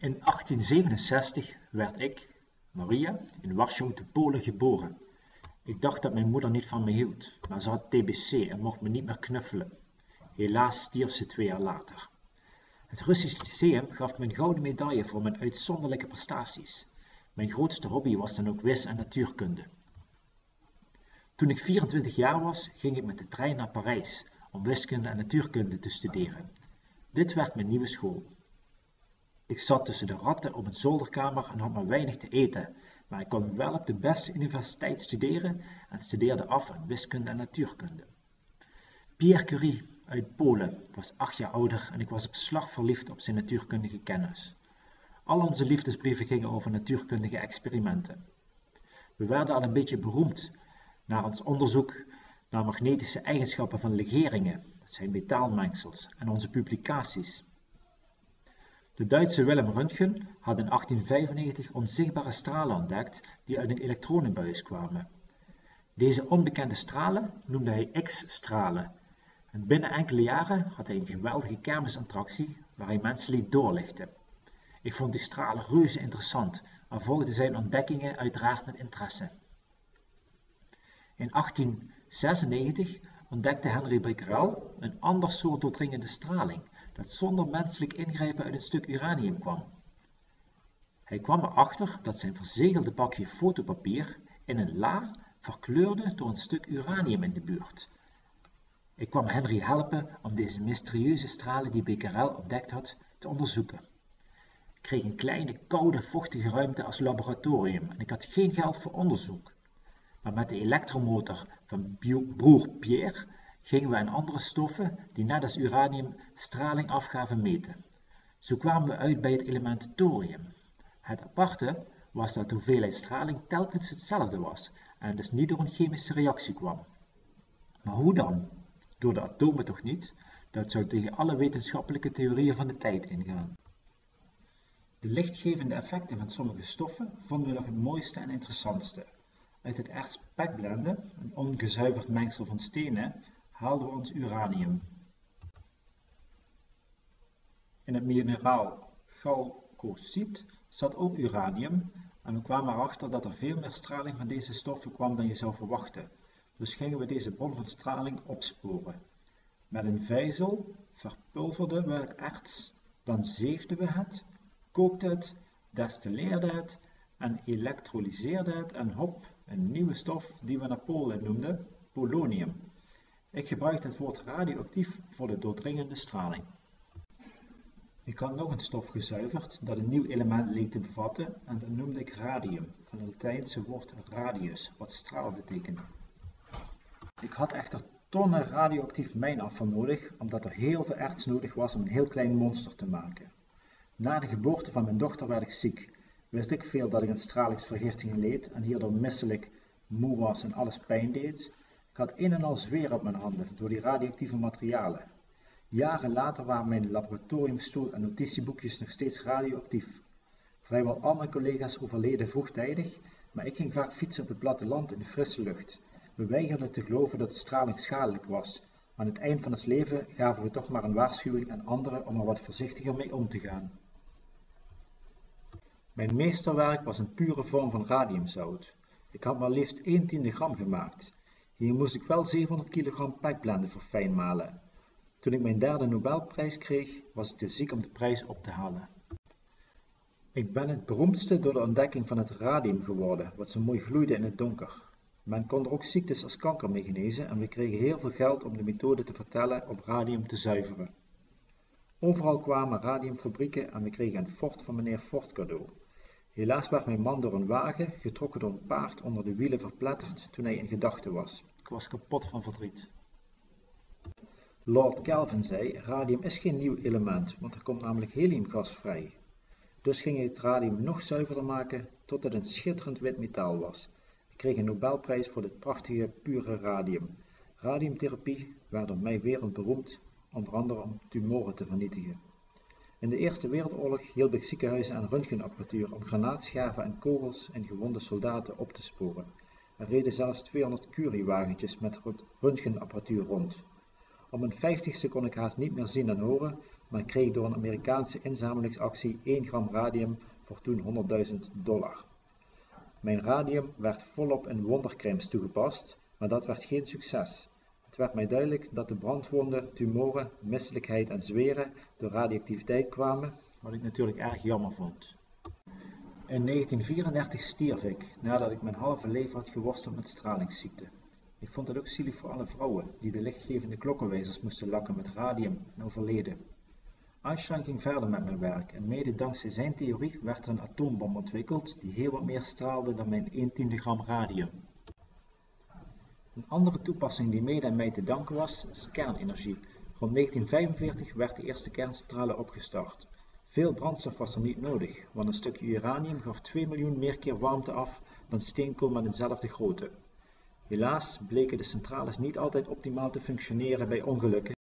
In 1867 werd ik, Maria, in Warschau te Polen geboren. Ik dacht dat mijn moeder niet van me hield, maar ze had TBC en mocht me niet meer knuffelen. Helaas stierf ze twee jaar later. Het Russisch Lyceum gaf me een gouden medaille voor mijn uitzonderlijke prestaties. Mijn grootste hobby was dan ook wis- en natuurkunde. Toen ik 24 jaar was, ging ik met de trein naar Parijs om wiskunde en natuurkunde te studeren. Dit werd mijn nieuwe school. Ik zat tussen de ratten op een zolderkamer en had maar weinig te eten, maar ik kon wel op de beste universiteit studeren en studeerde af aan wiskunde en natuurkunde. Pierre Curie uit Polen was acht jaar ouder en ik was op slag verliefd op zijn natuurkundige kennis. Al onze liefdesbrieven gingen over natuurkundige experimenten. We werden al een beetje beroemd naar ons onderzoek naar magnetische eigenschappen van legeringen, dat zijn metaalmengsels, en onze publicaties. De Duitse Willem Röntgen had in 1895 onzichtbare stralen ontdekt die uit een elektronenbuis kwamen. Deze onbekende stralen noemde hij X-stralen en binnen enkele jaren had hij een geweldige kermisattractie waar hij mensen liet doorlichten. Ik vond die stralen reuze interessant en volgde zijn ontdekkingen uiteraard met interesse. In 1896 ontdekte Henry Becquerel een ander soort doordringende straling dat zonder menselijk ingrijpen uit een stuk uranium kwam. Hij kwam erachter dat zijn verzegelde pakje fotopapier in een la verkleurde door een stuk uranium in de buurt. Ik kwam Henry helpen om deze mysterieuze stralen die Becquerel ontdekt had te onderzoeken. Ik kreeg een kleine, koude, vochtige ruimte als laboratorium en ik had geen geld voor onderzoek. Maar met de elektromotor van broer Pierre gingen we aan andere stoffen die net als uranium straling afgaven meten. Zo kwamen we uit bij het element thorium. Het aparte was dat de hoeveelheid straling telkens hetzelfde was en dus niet door een chemische reactie kwam. Maar hoe dan? Door de atomen toch niet? Dat zou tegen alle wetenschappelijke theorieën van de tijd ingaan. De lichtgevende effecten van sommige stoffen vonden we nog het mooiste en interessantste. Uit het erts pekblende, een ongezuiverd mengsel van stenen, haalden we ons uranium. In het mineraal chalcosiet zat ook uranium en we kwamen erachter dat er veel meer straling van deze stoffen kwam dan je zou verwachten. Dus gingen we deze bron van straling opsporen. Met een vijzel verpulverden we het erts, dan zeefden we het, kookten het, destilleerden het en elektrolyseerde het en hop, een nieuwe stof die we naar Polen noemden, polonium. Ik gebruikte het woord radioactief voor de doordringende straling. Ik had nog een stof gezuiverd dat een nieuw element leek te bevatten en dat noemde ik radium, van het Latijnse woord radius, wat straal betekende. Ik had echter tonnen radioactief mijnafval nodig, omdat er heel veel erts nodig was om een heel klein monster te maken. Na de geboorte van mijn dochter werd ik ziek. Wist ik veel dat ik aan stralingsvergiftiging leed en hierdoor misselijk, moe was en alles pijn deed. Ik had een en al zweer op mijn handen door die radioactieve materialen. Jaren later waren mijn laboratoriumstoel en notitieboekjes nog steeds radioactief. Vrijwel al mijn collega's overleden vroegtijdig, maar ik ging vaak fietsen op het platteland in de frisse lucht. We weigerden te geloven dat de straling schadelijk was. Aan het eind van ons leven gaven we toch maar een waarschuwing aan anderen om er wat voorzichtiger mee om te gaan. Mijn meesterwerk was een pure vorm van radiumzout. Ik had maar liefst 1 tiende gram gemaakt. Hier moest ik wel 700 kilogram pijkblenden voor. Toen ik mijn derde Nobelprijs kreeg, was ik te ziek om de prijs op te halen. Ik ben het beroemdste door de ontdekking van het radium geworden, wat zo mooi gloeide in het donker. Men kon er ook ziektes als kanker mee genezen en we kregen heel veel geld om de methode te vertellen om radium te zuiveren. Overal kwamen radiumfabrieken en we kregen een fort van meneer Fort cadeau. Helaas werd mijn man door een wagen, getrokken door een paard, onder de wielen verpletterd toen hij in gedachten was. Ik was kapot van verdriet. Lord Kelvin zei, radium is geen nieuw element, want er komt namelijk heliumgas vrij. Dus ging hij het radium nog zuiverder maken tot het een schitterend wit metaal was. Ik kreeg een Nobelprijs voor dit prachtige, pure radium. Radiumtherapie werd door mij wereldberoemd, onder andere om tumoren te vernietigen. In de Eerste Wereldoorlog hielp ik ziekenhuizen aan röntgenapparatuur om granaatscherven en kogels in gewonde soldaten op te sporen. Er reden zelfs 200 Curie-wagentjes met röntgenapparatuur rond. Op mijn 50ste kon ik haast niet meer zien en horen, maar kreeg door een Amerikaanse inzamelingsactie 1 gram radium voor toen 100.000 dollar. Mijn radium werd volop in wondercremes toegepast, maar dat werd geen succes. Het werd mij duidelijk dat de brandwonden, tumoren, misselijkheid en zweren door radioactiviteit kwamen, wat ik natuurlijk erg jammer vond. In 1934 stierf ik, nadat ik mijn halve leven had geworsteld met stralingsziekte. Ik vond het ook zielig voor alle vrouwen, die de lichtgevende klokkenwijzers moesten lakken met radium en overleden. Einstein ging verder met mijn werk en mede dankzij zijn theorie werd er een atoombom ontwikkeld die heel wat meer straalde dan mijn 1 tiende gram radium. Een andere toepassing die mede aan mij te danken was, is kernenergie. Rond 1945 werd de eerste kerncentrale opgestart. Veel brandstof was er niet nodig, want een stukje uranium gaf 2 miljoen meer keer warmte af dan steenkool met eenzelfde grootte. Helaas bleken de centrales niet altijd optimaal te functioneren bij ongelukken